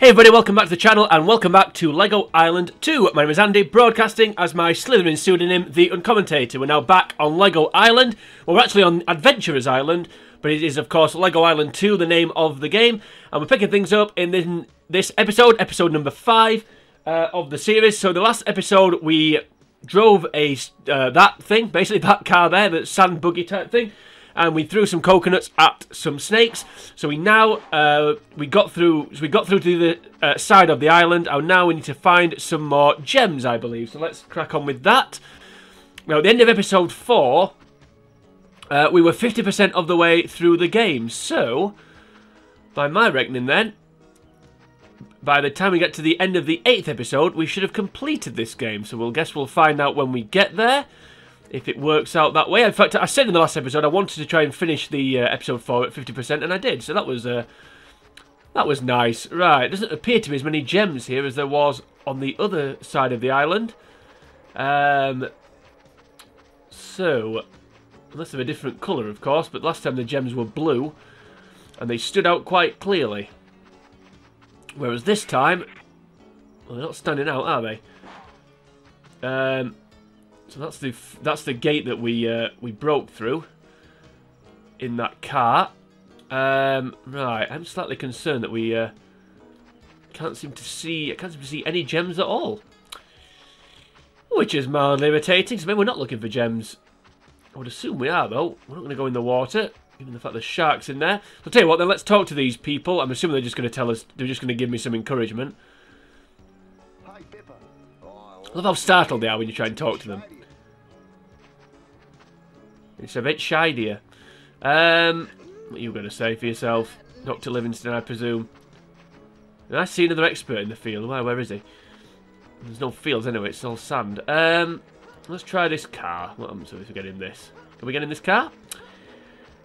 Hey everybody, welcome back to the channel and welcome back to LEGO Island 2. My name is Andy, broadcasting as my Slytherin pseudonym, The Uncommentator. We're now back on LEGO Island. Well, we're actually on Adventurers Island, but it is of course LEGO Island 2, the name of the game. And we're picking things up in this, this episode, episode number 5 uh, of the series. So the last episode we drove a uh, that thing, basically that car there, that sand buggy type thing and we threw some coconuts at some snakes. So we now uh, we got through. So we got through to the uh, side of the island, and now we need to find some more gems, I believe. So let's crack on with that. Now, at the end of episode four, uh, we were 50% of the way through the game. So, by my reckoning, then. By the time we get to the end of the eighth episode, we should have completed this game. So we'll guess we'll find out when we get there if it works out that way. In fact, I said in the last episode I wanted to try and finish the uh, episode 4 at 50%, and I did, so that was uh, that was nice. Right, doesn't appear to be as many gems here as there was on the other side of the island. Um, so, unless they're a different colour, of course, but last time the gems were blue, and they stood out quite clearly. Whereas this time, well, they're not standing out, are they? Um, so that's the that's the gate that we uh, we broke through in that car. Um, right, I'm slightly concerned that we uh, can't seem to see I can't seem to see any gems at all, which is mildly irritating. So maybe we're not looking for gems. I would assume we are though. We're not going to go in the water, given the fact there's sharks in there. So I'll tell you what, then let's talk to these people. I'm assuming they're just going to tell us. They're just going to give me some encouragement. I love how startled they are when you try and talk to them. It's a bit shy, dear. Um, what are you going to say for yourself? Dr. Livingstone, I presume. I see another expert in the field. Where, where is he? There's no fields anyway, it's all sand. Um, let's try this car. What happens if we get in this? Can we get in this car?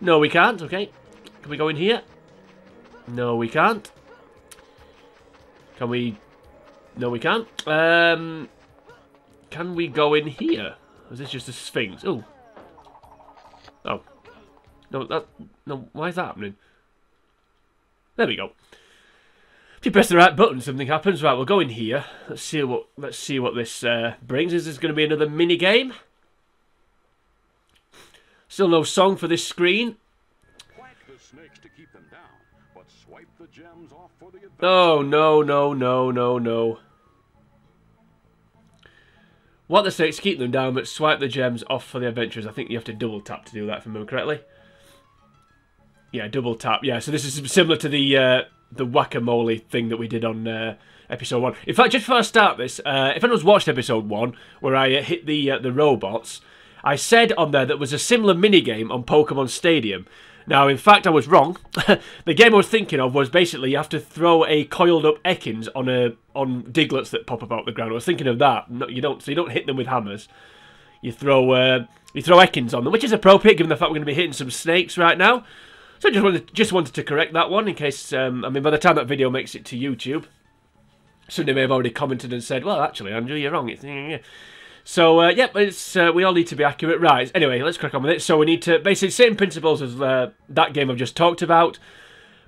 No, we can't. Okay. Can we go in here? No, we can't. Can we... No, we can't. Um, can we go in here? Is this just a sphinx? Oh, Oh. No, that... No, why is that happening? There we go. If you press the right button, something happens. Right, we'll go in here. Let's see what let's see what this uh, brings. Is this going to be another mini game? Still no song for this screen. Oh no no no no no. What the stakes, keep them down, but swipe the gems off for the adventurers. I think you have to double tap to do that, if I remember correctly. Yeah, double tap. Yeah, so this is similar to the uh, the whack-a-mole thing that we did on uh, episode one. In fact, just before I start this, uh, if anyone's watched episode one, where I uh, hit the uh, the robots, I said on there that was a similar mini game on Pokemon Stadium. Now, in fact, I was wrong. the game I was thinking of was basically you have to throw a coiled up Ekans on a on Digletts that pop up the ground. I was thinking of that. No, you don't. So you don't hit them with hammers. You throw uh, you throw Ekans on them, which is appropriate given the fact we're going to be hitting some snakes right now. So I just wanted just wanted to correct that one in case. Um, I mean, by the time that video makes it to YouTube, somebody may have already commented and said, "Well, actually, Andrew, you're wrong." It's so, uh, yep, it's, uh, we all need to be accurate. Right, anyway, let's crack on with it. So we need to, basically, same principles as uh, that game I've just talked about.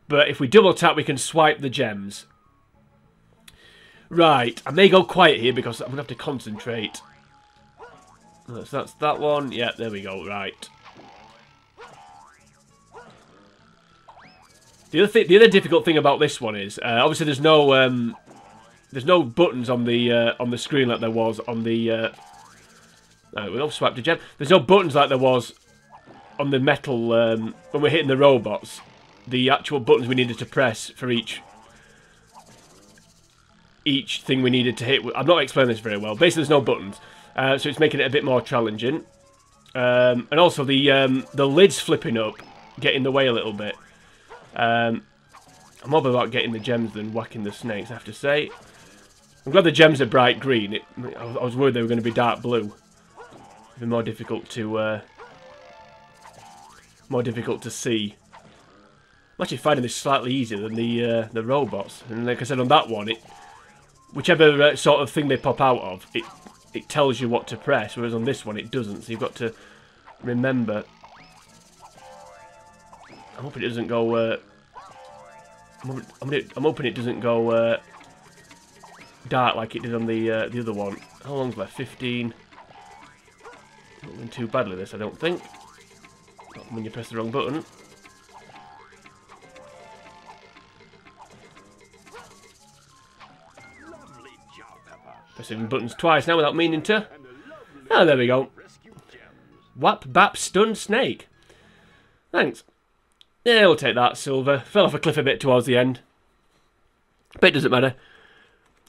But if we double tap, we can swipe the gems. Right, I may go quiet here because I'm going to have to concentrate. So that's that one. Yeah, there we go. Right. The other, th the other difficult thing about this one is, uh, obviously there's no um, there's no buttons on the uh, on the screen like there was on the. Uh, no, we don't swipe to gem. There's no buttons like there was on the metal um, when we're hitting the robots. The actual buttons we needed to press for each each thing we needed to hit. I'm not explaining this very well. Basically, there's no buttons, uh, so it's making it a bit more challenging. Um, and also the um, the lids flipping up, get in the way a little bit. Um, I'm more about getting the gems than whacking the snakes, I have to say. I'm glad the gems are bright green. It, I was worried they were going to be dark blue. It'd more difficult to uh, more difficult to see. I'm actually finding this slightly easier than the uh, the robots. And like I said on that one, it whichever uh, sort of thing they pop out of, it it tells you what to press. Whereas on this one, it doesn't. So you've got to remember. I'm hoping it doesn't go. Uh, I'm, I'm, I'm hoping it doesn't go dark like it did on the uh, the other one. How long's left? 15. Not doing too badly this, I don't think. Not when you press the wrong button. Pressing buttons twice now without meaning to. Oh, there we go. Whap Bap Stun Snake. Thanks. Yeah, we'll take that, Silver. Fell off a cliff a bit towards the end. But it doesn't matter.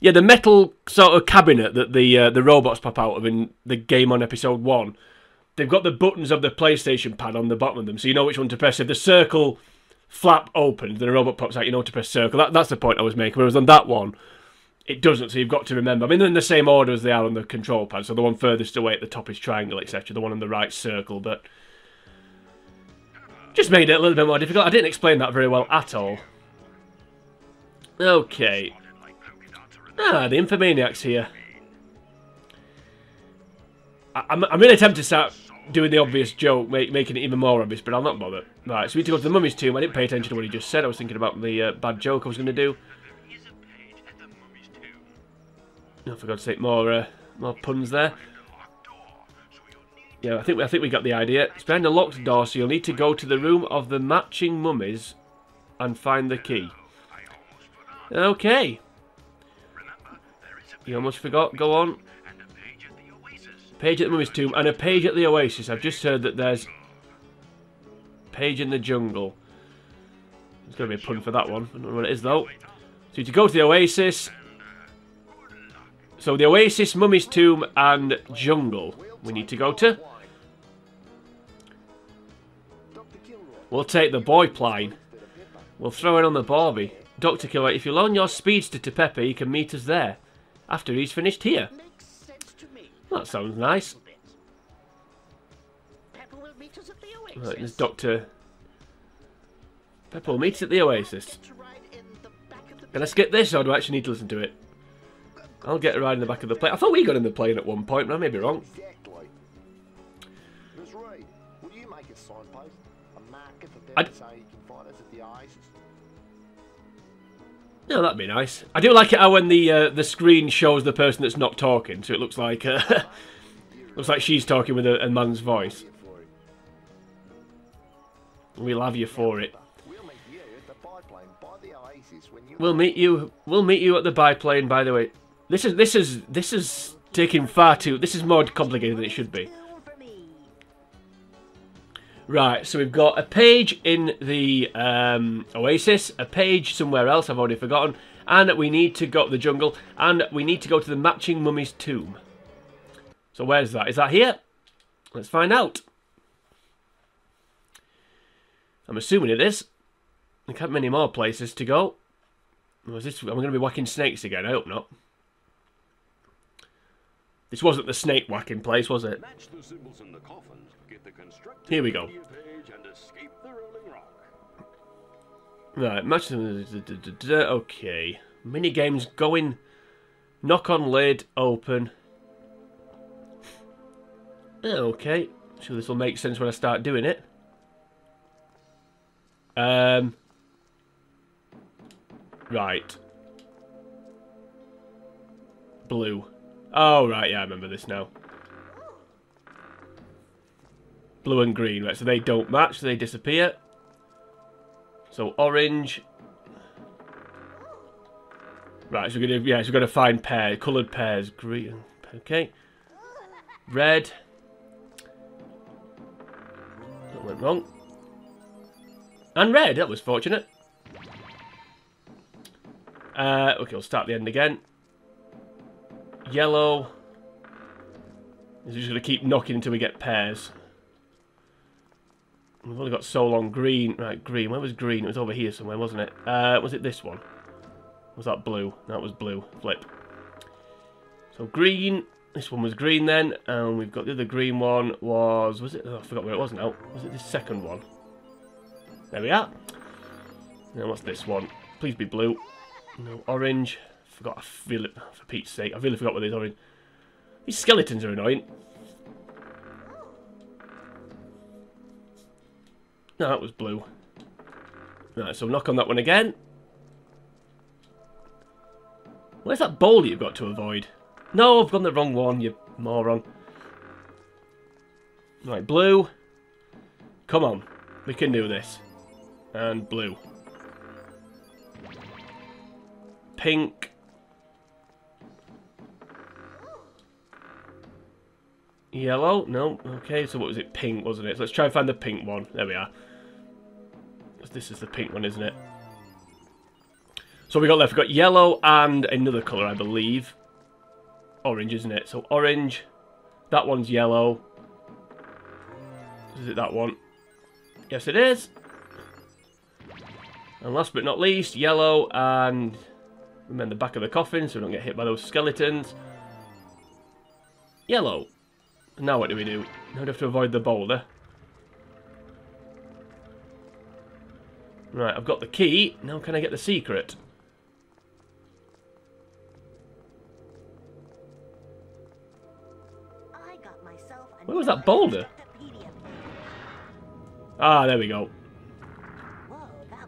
Yeah, the metal sort of cabinet that the uh, the robots pop out of in the game on episode one, they've got the buttons of the PlayStation pad on the bottom of them, so you know which one to press. If the circle flap opens, then a robot pops out, you know to press circle. That, that's the point I was making. Whereas on that one, it doesn't, so you've got to remember. I mean, they're in the same order as they are on the control pad, so the one furthest away at the top is triangle, etc. The one on the right, circle, but... Just made it a little bit more difficult. I didn't explain that very well at all. Okay. Ah, the Infomaniac's here. I, am I'm, I'm really tempted to start doing the obvious joke, make, making it even more obvious, but I'll not bother. Right, so we need to go to the mummy's tomb. I didn't pay attention to what he just said. I was thinking about the uh, bad joke I was going to do. Oh, for God's sake, more uh, more puns there. Yeah, I think I think we got the idea. It's behind a locked door, so you'll need to go to the room of the matching mummies and find the key. Okay. You almost forgot. Go on. Page at the mummy's tomb and a page at the oasis. I've just heard that there's page in the jungle. There's going to be a pun for that one. I don't know what it is though. So to go to the oasis so the Oasis, Mummy's Tomb and Jungle we need to go to. We'll take the biplane. We'll throw it on the Barbie. Dr. Kilroy, if you loan your speedster to Pepper, he can meet us there. After he's finished here. That sounds nice. Right, there's Dr. Pepper will meet us at the Oasis. Can I skip this or do I actually need to listen to it? I'll get a ride in the back of the plane. I thought we got in the plane at one point, but I may be wrong. Exactly. No, that'd be nice. I do like it how when the uh, the screen shows the person that's not talking, so it looks like uh, looks like she's talking with a, a man's voice. We'll have you for it. We'll meet you. We'll meet you at the biplane. By the way, this is this is this is taking far too. This is more complicated than it should be. Right, so we've got a page in the um, Oasis, a page somewhere else, I've already forgotten, and we need to go to the jungle, and we need to go to the matching mummy's tomb. So where's that? Is that here? Let's find out. I'm assuming it is. There can't many more places to go. Was this? Am I going to be whacking snakes again? I hope not. This wasn't the snake whacking place, was it? Coffins, Here we go. Right, match the Okay. Mini games going. Knock on lid, open. Okay. Sure this will make sense when I start doing it. Um. Right. Blue. Oh, right, yeah, I remember this now. Blue and green, right, so they don't match, so they disappear. So orange. Right, so we're gonna yeah, so we're gonna find pairs, coloured pairs. Green okay. Red. That went wrong. And red, that was fortunate. Uh, okay, we'll start the end again. Yellow. Is just going to keep knocking until we get pairs. We've only got so long. Green. Right, green. Where was green? It was over here somewhere, wasn't it? Uh, was it this one? Was that blue? That was blue. Flip. So green. This one was green then. And we've got the other green one was... Was it... Oh, I forgot where it was now. Was it this second one? There we are. Now what's this one? Please be blue. No, orange forgot. I really, for Pete's sake, I really forgot what these are. These skeletons are annoying. No, that was blue. Right, so knock on that one again. Where's that boulder you've got to avoid? No, I've gone the wrong one, you moron. Right, blue. Come on. We can do this. And blue. Pink. Yellow? No. Okay, so what was it? Pink, wasn't it? So let's try and find the pink one. There we are. This is the pink one, isn't it? So we got left, we got yellow and another colour, I believe. Orange, isn't it? So orange. That one's yellow. Is it that one? Yes, it is. And last but not least, yellow and remember the back of the coffin so we don't get hit by those skeletons. Yellow. Now what do we do? Now we have to avoid the boulder. Right, I've got the key. Now can I get the secret? Where was that boulder? Ah, there we go.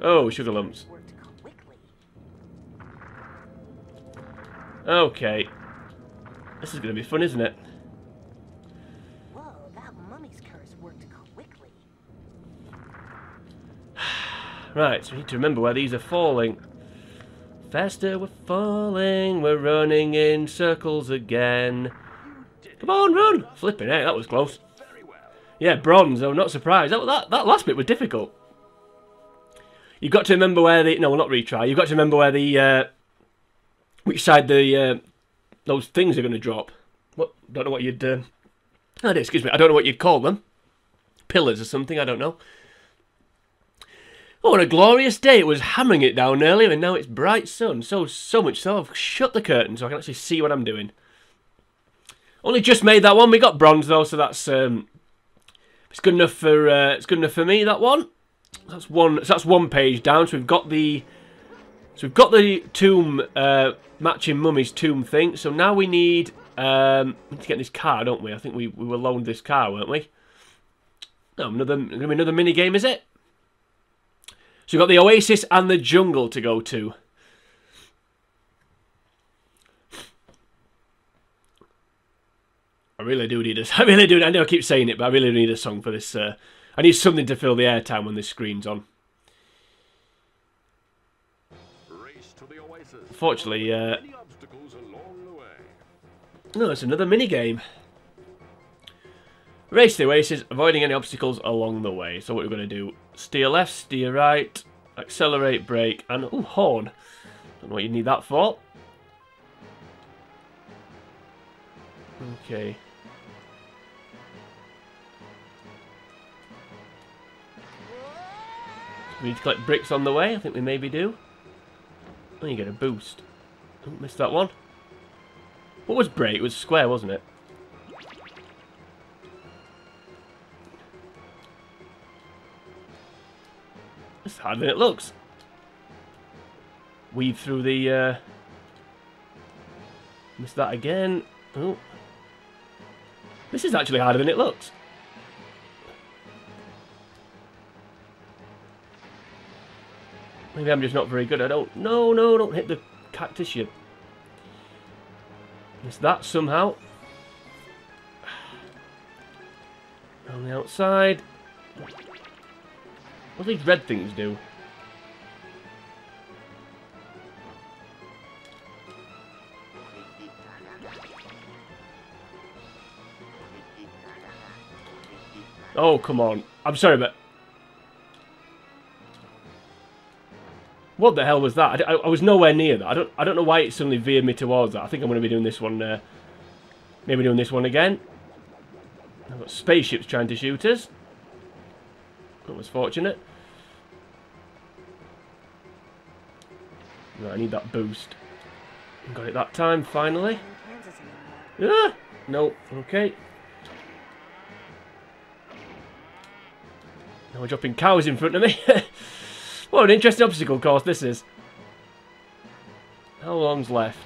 Oh, sugar lumps. Okay. This is going to be fun, isn't it? Right, so we need to remember where these are falling. Faster we're falling, we're running in circles again. Come on, run! Flipping out, that was close. Yeah, bronze. I'm not surprised. That, that, that last bit was difficult. You've got to remember where the... No, not retry. You've got to remember where the... Uh, which side the... Uh, those things are going to drop. What? Don't know what you'd... Uh, oh, excuse me. I don't know what you'd call them. Pillars or something. I don't know. Oh, what a glorious day. It was hammering it down earlier and now it's bright sun. So, so much so I've shut the curtain so I can actually see what I'm doing. Only just made that one. We got bronze though, so that's um, it's good enough for uh, it's good enough for me. That one. That's one. So that's one page down. So we've got the so we've got the tomb uh, matching mummy's tomb thing. So now we need um, to get this car, don't we? I think we we were loaned this car, weren't we? No, another gonna be another mini game, is it? So we've got the Oasis and the jungle to go to. I really do need a. I really do. I know I keep saying it, but I really need a song for this. Uh, I need something to fill the airtime when this screen's on. Fortunately, uh, no, it's another mini game. Race to the Oasis, avoiding any obstacles along the way. So what we're going to do, steer left, steer right, accelerate, brake, and, oh, horn. Don't know what you need that for. Okay. We need to collect bricks on the way. I think we maybe do. Oh, you get a boost. Oh, missed that one. What was brake? It was square, wasn't it? Harder than it looks. Weave through the... Uh... Missed that again. Oh. This is actually harder than it looks. Maybe I'm just not very good. I don't... No, no, don't hit the cactus, you... Missed that somehow. On the outside. What do these red things do? Oh, come on. I'm sorry, but What the hell was that? I, I, I, was nowhere near that. I don't I don't know why it suddenly veered me towards that. I think I'm going to be doing this one, uh, maybe doing this one again. I've got spaceships trying to shoot us. That was fortunate. Right, I need that boost. Got it that time, finally. Yeah, no, okay. Now we're dropping cows in front of me. What an interesting obstacle course this is. How long's left?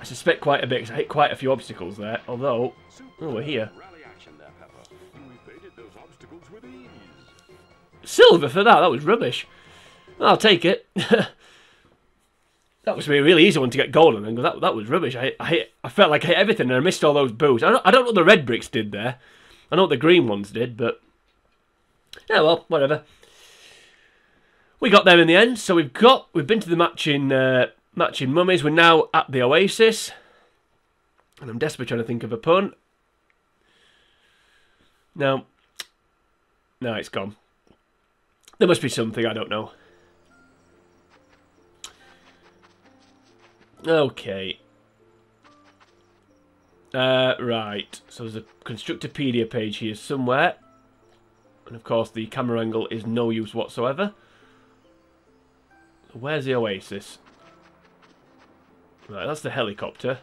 I suspect quite a bit, because I hit quite a few obstacles there, although... Oh, we're here. Silver for that, that was rubbish. I'll take it. That was a really easy one to get golden, and that that was rubbish. I I, I felt like I hit everything, and I missed all those boosts. I don't, I don't know what the red bricks did there. I know what the green ones did, but yeah, well, whatever. We got there in the end, so we've got we've been to the match in uh, match in Mummies. We're now at the Oasis, and I'm desperately trying to think of a pun. No, no, it's gone. There must be something I don't know. Okay. Uh, right. So there's a Constructopedia page here somewhere. And of course the camera angle is no use whatsoever. Where's the Oasis? Right, that's the helicopter.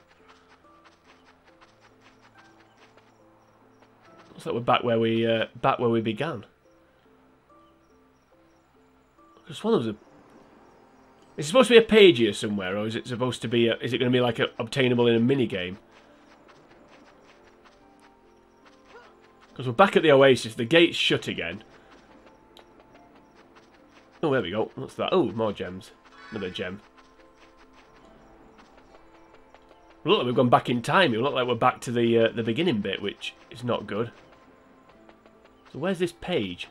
Looks like we're back where we uh, back where we began. Just one of the is it supposed to be a page here somewhere, or is it supposed to be? A, is it going to be like a, obtainable in a mini game? Because we're back at the Oasis. The gate's shut again. Oh, there we go. What's that? Oh, more gems. Another gem. look like we've gone back in time. It look like we're back to the uh, the beginning bit, which is not good. So where's this page?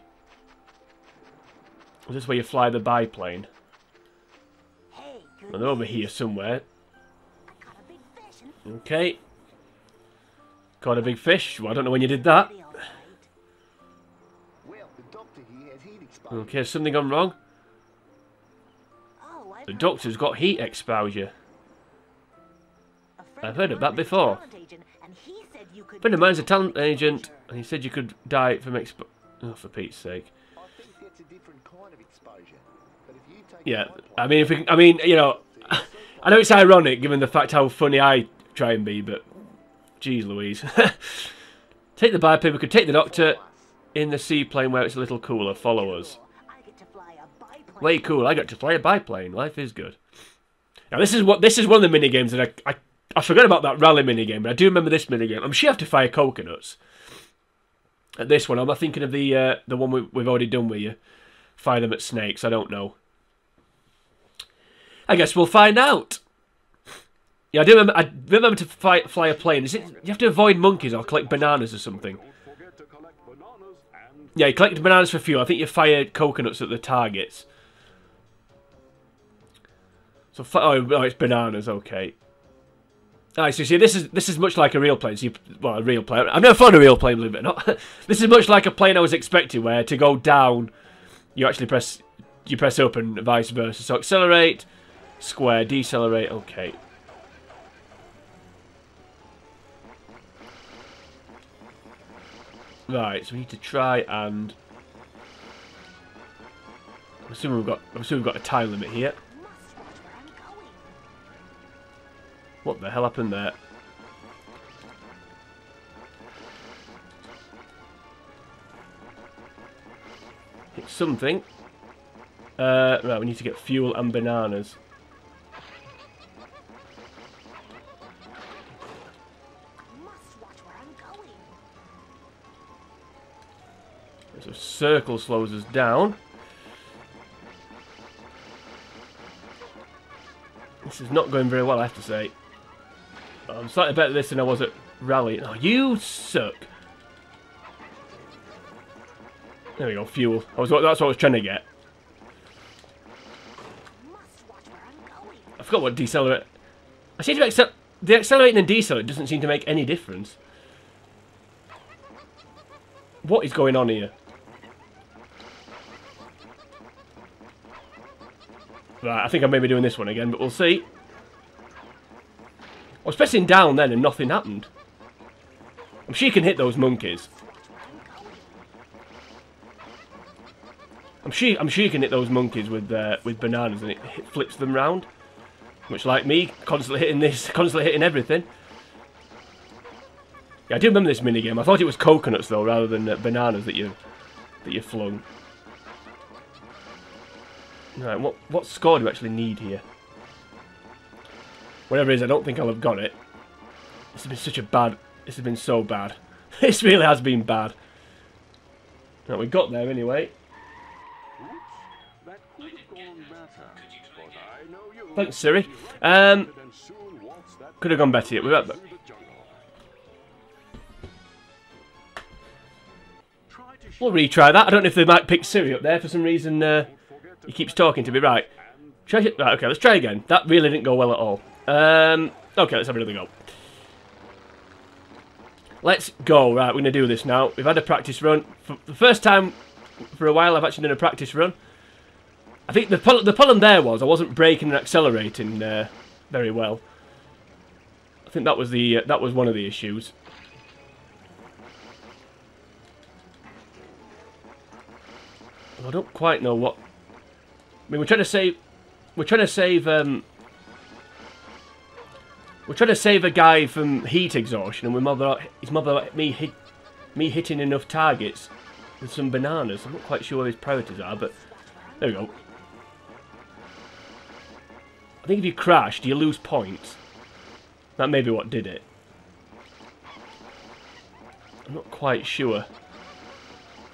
Is this where you fly the biplane? And they're over here somewhere. Okay. Caught a big fish. Well, I don't know when you did that. Okay, something gone wrong? Oh, the doctor's got heat exposure. I've heard of that before. A friend of mine's a talent agent, and he said you could die from expo... Oh, for Pete's sake. Yeah, I mean, if we, I mean, you know, I know it's ironic given the fact how funny I try and be, but geez, Louise, take the biped. We could take the doctor in the seaplane where it's a little cooler. Follow us. Way cool. I got to fly a biplane. Life is good. Now this is what this is one of the mini games that I, I I forgot about that rally mini game, but I do remember this mini game. I'm sure you have to fire coconuts. At this one, I'm not thinking of the uh, the one we, we've already done with you fire them at snakes. I don't know. I guess we'll find out. Yeah, I do remember. I remember to fly, fly a plane. Is it you have to avoid monkeys or collect bananas or something? Yeah, you collect bananas for fuel. I think you fire coconuts at the targets. So, oh, oh, it's bananas. Okay. Alright, so see, this is this is much like a real plane. So you, well, a real plane. I've never flown a real plane, believe it or not. this is much like a plane I was expecting, where to go down, you actually press you press up and vice versa. So accelerate, Square, decelerate, okay. Right, so we need to try and... I'm assuming we've got, I'm assuming we've got a time limit here. What the hell happened there? Hit something. Uh, right, we need to get fuel and bananas. So circle slows us down. This is not going very well, I have to say. I'm slightly better at this than I was at Rally. Oh, you suck. There we go, fuel. I was, that's what I was trying to get. I forgot what decelerate. I seem to accept the accelerating and decelerating doesn't seem to make any difference. What is going on here? Right, I think I may be doing this one again, but we'll see. I was pressing down then and nothing happened. I'm sure you can hit those monkeys. I'm sure I'm can hit those monkeys with uh, with bananas and it hit, flips them round. Much like me, constantly hitting this, constantly hitting everything. Yeah, I do remember this minigame. I thought it was coconuts though, rather than uh, bananas that you that you flung. Right, what, what score do you actually need here? Whatever it is, I don't think I'll have got it. This has been such a bad... This has been so bad. this really has been bad. Now, we got there anyway. Thanks, Siri. Um, could have gone better. We're at, We'll retry that. I don't know if they might pick Siri up there for some reason. Uh, he keeps talking to me. Right. Right, okay, let's try again. That really didn't go well at all. Um, okay, let's have another go. Let's go. Right, we're going to do this now. We've had a practice run. For the first time for a while, I've actually done a practice run. I think the, the problem there was I wasn't braking and accelerating uh, very well. I think that was the uh, that was one of the issues. I don't quite know what. I mean, we're trying to save. We're trying to save. Um, we're trying to save a guy from heat exhaustion, and we're mother. His mother. Me hit. Me hitting enough targets with some bananas. I'm not quite sure what his priorities are, but there we go. I think if you crash, do you lose points? That may be what did it. I'm not quite sure. How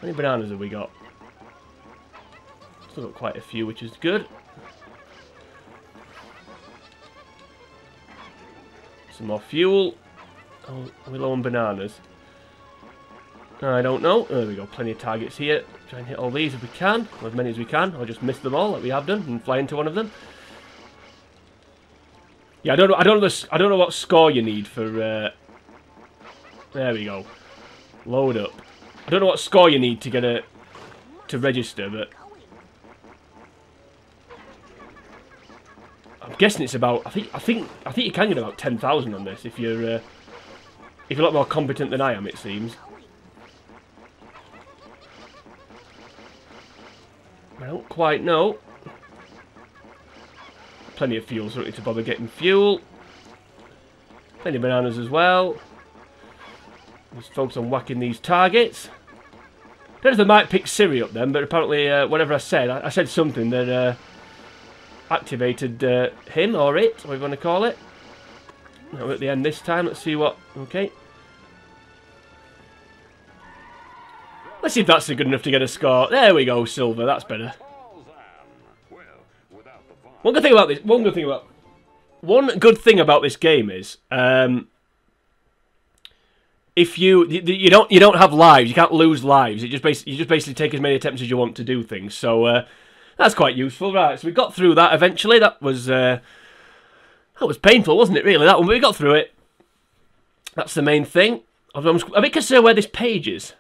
many bananas have we got? Still got quite a few, which is good. Some more fuel. Oh, we low on bananas? I don't know. Oh, there we go. Plenty of targets here. Try and hit all these if we can. As many as we can. Or just miss them all like we have done and fly into one of them. Yeah, I don't know. I don't know. The, I don't know what score you need for. Uh, there we go. Load up. I don't know what score you need to get a to register, but I'm guessing it's about. I think. I think. I think you can get about ten thousand on this if you're. Uh, if you're a lot more competent than I am, it seems. I don't quite know. Plenty of fuel, so don't need to bother getting fuel. Plenty of bananas as well. Just focus on whacking these targets. Don't know if they might pick Siri up then, but apparently, uh, whatever I said, I, I said something that. Uh, activated uh, him or it, whatever you want to call it. Now at the end this time. Let's see what. Okay. Let's see if that's good enough to get a score. There we go, silver. That's better. One good thing about this. One good thing about. One good thing about this game is, um, if you you don't you don't have lives, you can't lose lives. You just basically you just basically take as many attempts as you want to do things. So. Uh, that's quite useful, right? So we got through that eventually. That was uh, that was painful, wasn't it? Really, that one. But we got through it. That's the main thing. I'm a bit concerned where this page is.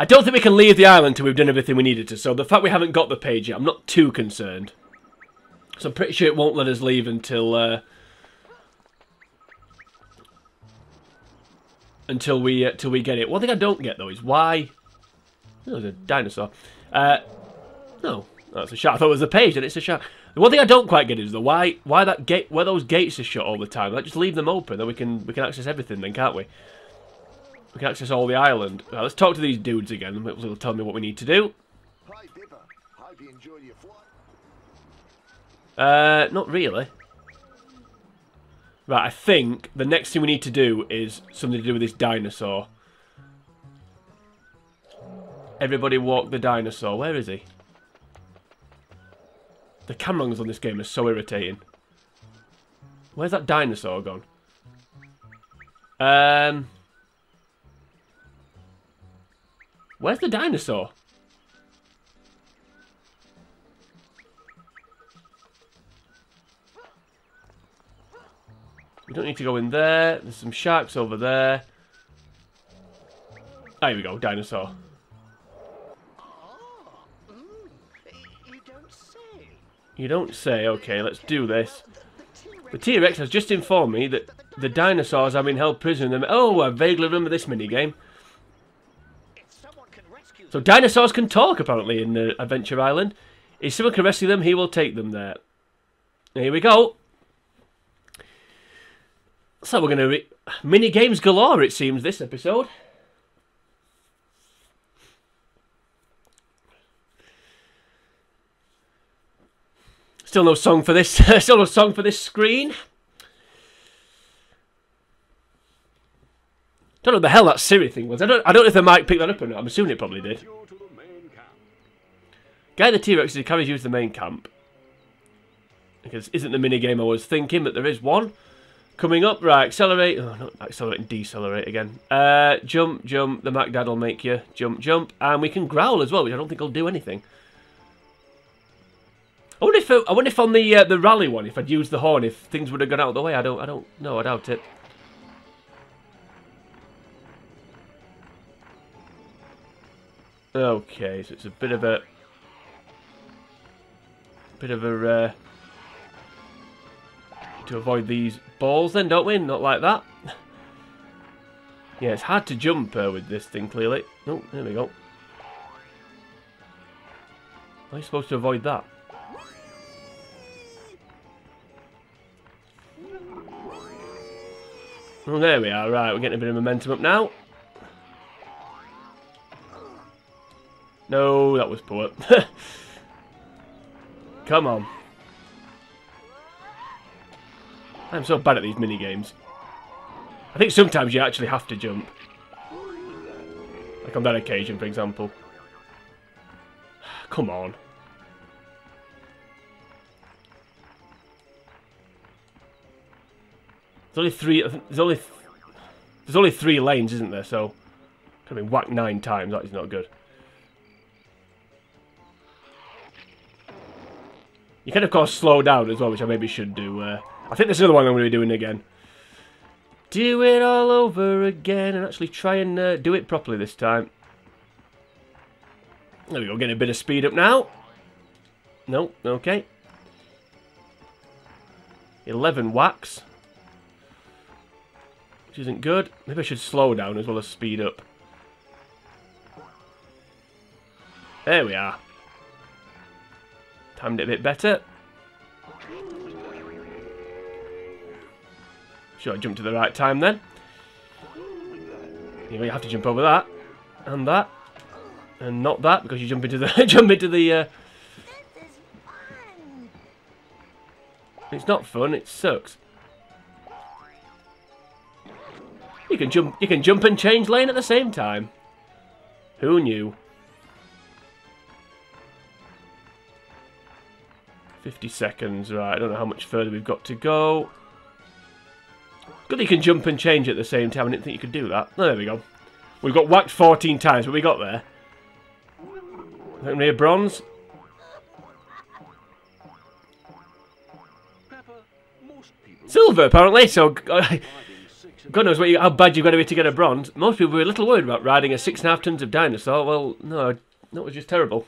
I don't think we can leave the island until we've done everything we needed to. So the fact we haven't got the page yet, I'm not too concerned. So I'm pretty sure it won't let us leave until. Uh, until we uh, till we get it. One thing I don't get though is why. Oh, there's a dinosaur. Uh, no, that's a shark. I thought it was a page, and it's a shark. The one thing I don't quite get is the why why that gate where those gates are shut all the time. Like just leave them open, then we can we can access everything, then can't we? We can access all the island. Now, let's talk to these dudes again. They'll tell me what we need to do. Uh, not really. Right, I think the next thing we need to do is something to do with this dinosaur. Everybody walk the dinosaur. Where is he? The camera angles on this game are so irritating. Where's that dinosaur gone? Um... Where's the dinosaur? We don't need to go in there. There's some sharks over there. Ah, there we go, dinosaur. You don't say. Okay, let's do this. The T-Rex has just informed me that the dinosaurs have been held prisoner. Oh, I vaguely remember this minigame. So dinosaurs can talk, apparently, in the Adventure Island. If someone can rescue them, he will take them there. Here we go. So we're going to... Mini games galore, it seems, this episode. Still no song for this. Still no song for this screen. Don't know what the hell that Siri thing was. I don't. I don't know if the mic picked that up or not. I'm assuming it probably did. Guy the T-Rex he carries you to the main camp. Because isn't the minigame I was thinking, but there is one. Coming up, right, accelerate. Oh, not accelerate and decelerate again. Uh, jump, jump. The Mac Dad will make you jump, jump. And we can growl as well, which I don't think will do anything. I wonder if I wonder if on the uh, the rally one, if I'd used the horn, if things would have gone out of the way. I don't I don't know. I doubt it. Okay, so it's a bit of a bit of a uh, to avoid these balls then, don't we? Not like that. yeah, it's hard to jump uh, with this thing, clearly. Oh, there we go. Are you supposed to avoid that? Oh, there we are. Right, we're getting a bit of momentum up now. No, that was poor. Come on. I'm so bad at these mini games. I think sometimes you actually have to jump. Like on that occasion, for example. Come on. There's only three. There's only. There's only three lanes, isn't there? So, I mean, whacked nine times. That is not good. You can, of course, slow down as well, which I maybe should do. Uh, I think this is another one I'm going to be doing again. Do it all over again and actually try and uh, do it properly this time. There we go, getting a bit of speed up now. No, okay. 11 whacks. Which isn't good. Maybe I should slow down as well as speed up. There we are. Timed it a bit better. Sure, I jumped to the right time then. You, know, you have to jump over that. And that. And not that, because you jump into the... jump into the... Uh... It's not fun, it sucks. You can jump you can jump and change lane at the same time. Who knew? 50 seconds, right, I don't know how much further we've got to go. Good you can jump and change at the same time, I didn't think you could do that. Oh, there we go. We've got whacked 14 times, but we got there. Think we bronze. Silver, apparently, so... God knows you, how bad you've got to be to get a bronze. Most people were a little worried about riding a six and a half tons of dinosaur. Well, no, that was just terrible.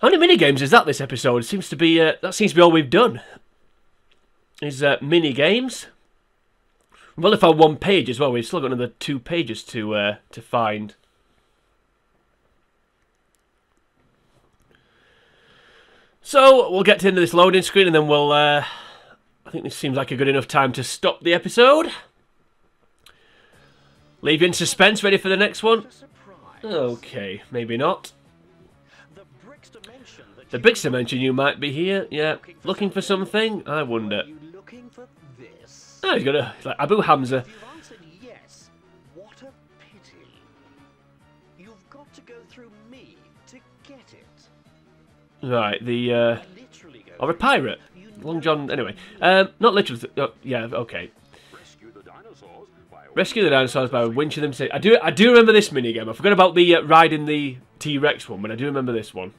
How many mini games is that this episode? It seems to be uh, that seems to be all we've done. Is uh, mini games. Well, if I one page as well, we've still got another two pages to uh, to find. So we'll get to the end of this loading screen, and then we'll. Uh, I think this seems like a good enough time to stop the episode. Leave you in suspense, ready for the next one? Okay, maybe not. The Bricks dimension you might be here, yeah. Looking for something? I wonder. Oh, he's got a like Abu Hamza. Yes. What a pity. You've got to go through me to get it. Right, the uh or a pirate. Long John. Anyway, um, not literally. Oh, yeah, okay. Rescue the dinosaurs by, Rescue the dinosaurs by winching them. I do. I do remember this mini game. I forgot about the uh, riding the T Rex one, but I do remember this one.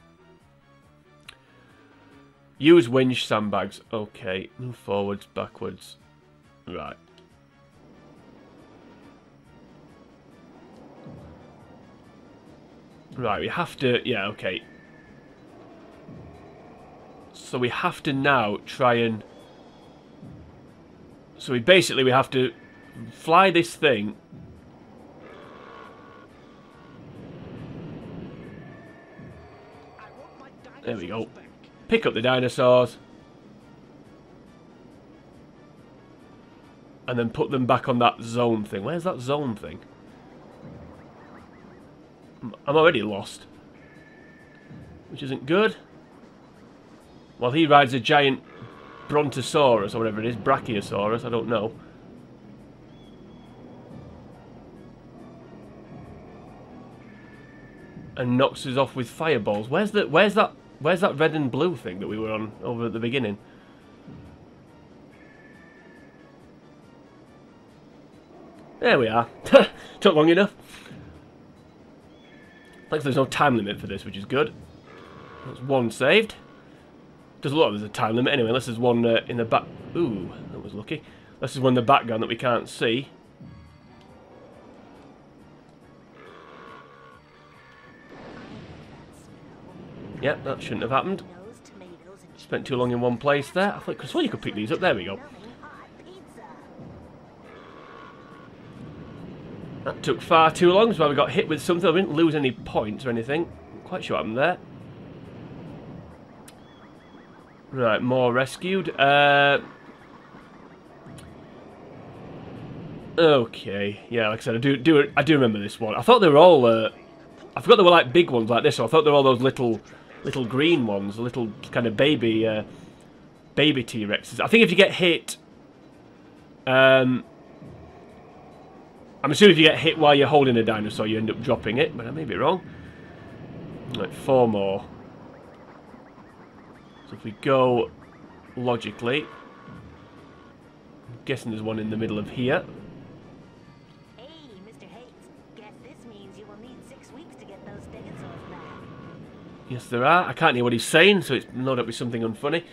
Use winch sandbags. Okay, move forwards, backwards. Right. Right, we have to... Yeah, okay. So we have to now try and... So we basically we have to fly this thing. There we go. Pick up the dinosaurs. And then put them back on that zone thing. Where's that zone thing? I'm already lost. Which isn't good. While he rides a giant Brontosaurus or whatever it is, Brachiosaurus, I don't know. and knocks us off with fireballs. Where's the where's that where's that red and blue thing that we were on over at the beginning? There we are. Took long enough. Thanks there's no time limit for this, which is good. That's one saved. There's a lot of there's a time limit anyway, unless there's one uh, in the back. Ooh, that was lucky. Unless there's one in the background that we can't see. Yep, that shouldn't have happened. Spent too long in one place there. I thought, well, you could pick these up. There we go. That took far too long, so we got hit with something. I didn't lose any points or anything. quite sure happened there. Right, more rescued. Uh, okay, yeah, like I said, I do do I do remember this one. I thought they were all. Uh, I forgot they were like big ones like this. So I thought they were all those little, little green ones, little kind of baby, uh, baby T Rexes. I think if you get hit, um, I'm assuming if you get hit while you're holding a dinosaur, you end up dropping it, but I may be wrong. Like four more. So if we go logically, I'm guessing there's one in the middle of here. Yes, there are. I can't hear what he's saying, so it's no doubt be something unfunny.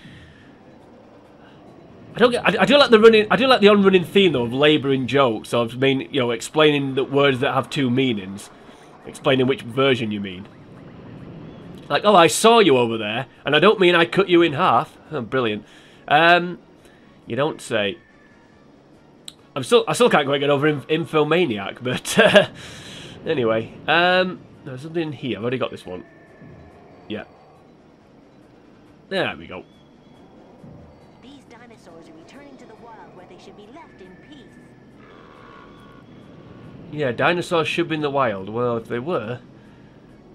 I don't get. I, I do like the running. I do like the on-running theme though of labouring jokes. I mean, you know, explaining the words that have two meanings, explaining which version you mean. Like, oh, I saw you over there, and I don't mean I cut you in half. Oh, brilliant. Um, you don't say. I'm still. I still can't quite get over Infomaniac, but uh, anyway. Um, there's something here. I've already got this one. Yeah. There we go. These dinosaurs are returning to the wild where they should be left in peace. Yeah, dinosaurs should be in the wild. Well, if they were,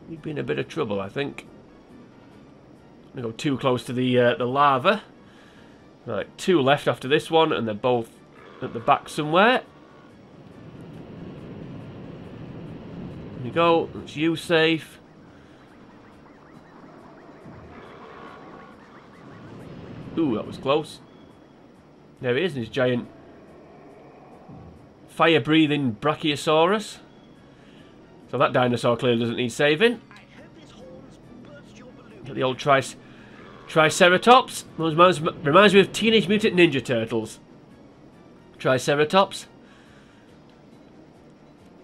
we'd be in a bit of trouble, I think. We go too close to the uh, the lava. Right, two left after this one, and they're both at the back somewhere. There we go. That's you safe. Ooh, that was close. There he is, his giant fire-breathing Brachiosaurus. So that dinosaur clearly doesn't need saving. Got the old trice Triceratops. Reminds, reminds me of Teenage Mutant Ninja Turtles. Triceratops.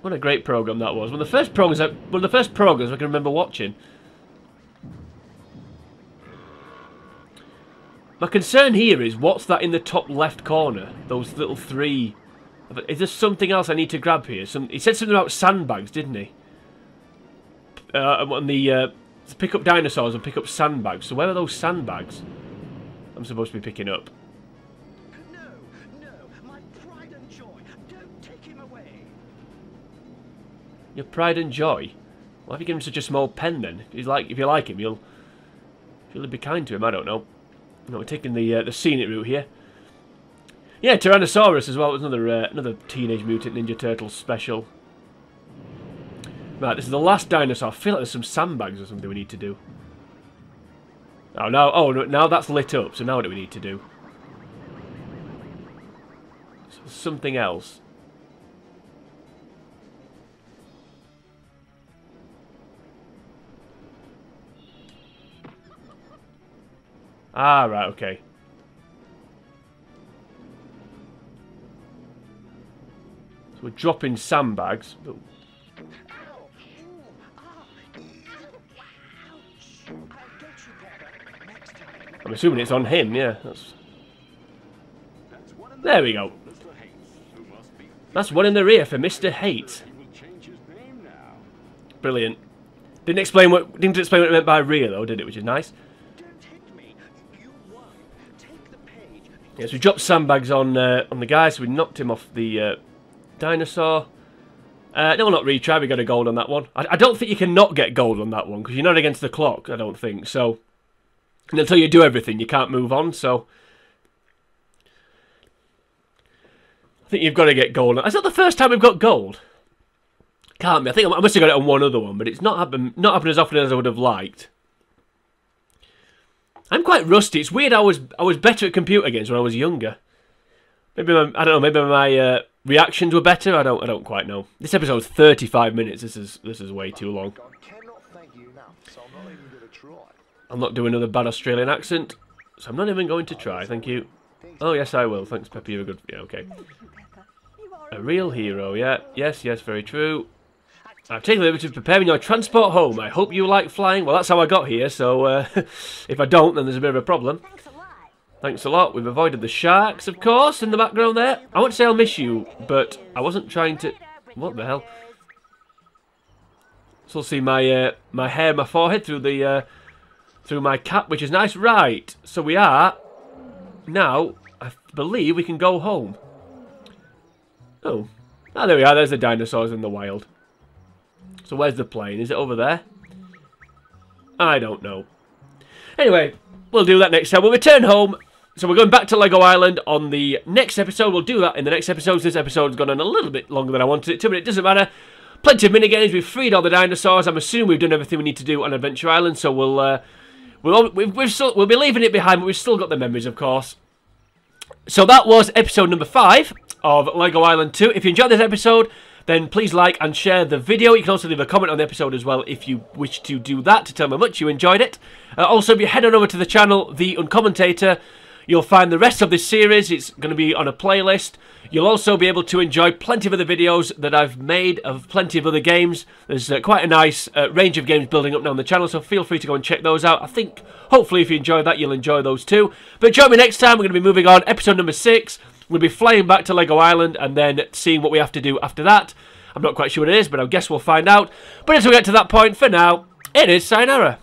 What a great program that was. One of the first programs, I, one of the first programs I can remember watching. My concern here is what's that in the top left corner? Those little three. Is there something else I need to grab here? Some. He said something about sandbags, didn't he? Uh, on the uh, pick up dinosaurs and pick up sandbags. So where are those sandbags? I'm supposed to be picking up. No, no, my pride and joy. Don't take him away. Your pride and joy. Why have you given him such a small pen then? If you like, if you like him, you'll you'll be kind to him. I don't know. No, we're taking the uh, the scenic route here. Yeah, Tyrannosaurus as well. It was another uh, another Teenage Mutant Ninja Turtles special. Right, this is the last dinosaur. I feel like there's some sandbags or something we need to do. Oh, now, oh, no, now that's lit up. So now what do we need to do? Something else. Ah, right, okay. So we're dropping sandbags. Ooh! I'm assuming it's on him, yeah. That's, there we go. That's one in the rear for Mr. Hate. Brilliant. Didn't explain what didn't explain what it meant by rear though, did it? Which is nice. Yes, we dropped sandbags on uh, on the guy, so we knocked him off the uh, dinosaur. Uh, no, not retry. We got a gold on that one. I, I don't think you can not get gold on that one because you're not against the clock. I don't think so. And until you do everything, you can't move on. So I think you've got to get gold. Is that the first time we've got gold? Can't be. I think I must have got it on one other one, but it's not happened not happened as often as I would have liked. I'm quite rusty. It's weird. I was I was better at computer games when I was younger. Maybe my, I don't know. Maybe my uh, reactions were better. I don't I don't quite know. This episode's 35 minutes. This is this is way too long. I cannot thank you enough, so I'm not even going to try. I'll not do another bad Australian accent, so I'm not even going to try. Thank you. Oh yes, I will. Thanks, Pepper. You're a good. Yeah, okay. A real hero. Yeah. Yes. Yes. Very true. I've taken the liberty of preparing your transport home. I hope you like flying. Well, that's how I got here. So uh, if I don't, then there's a bit of a problem. Thanks a lot. Thanks a lot. We've avoided the sharks, of course, in the background there. I won't say I'll miss you, but I wasn't trying to. What the hell? So see my uh, my hair, my forehead through the uh, through my cap, which is nice. Right. So we are now. I believe we can go home. Oh, ah, there we are. There's the dinosaurs in the wild. So where's the plane? Is it over there? I don't know. Anyway, we'll do that next time. We'll return home. So we're going back to Lego Island on the next episode. We'll do that in the next episode. This episode's gone on a little bit longer than I wanted it to, but it doesn't matter. Plenty of minigames. We've freed all the dinosaurs. I'm assuming we've done everything we need to do on Adventure Island. So we'll uh, we'll we've, we've still, we'll be leaving it behind, but we've still got the memories, of course. So that was episode number five of Lego Island 2. If you enjoyed this episode, then please like and share the video. You can also leave a comment on the episode as well if you wish to do that to tell me how much you enjoyed it. Uh, also, if you head on over to the channel, The Uncommentator, you'll find the rest of this series. It's going to be on a playlist. You'll also be able to enjoy plenty of other videos that I've made of plenty of other games. There's uh, quite a nice uh, range of games building up now on the channel, so feel free to go and check those out. I think, hopefully, if you enjoy that, you'll enjoy those too. But join me next time. We're going to be moving on. Episode number six. We'll be flying back to Lego Island and then seeing what we have to do after that. I'm not quite sure what it is, but I guess we'll find out. But until we get to that point, for now, it is Sayonara.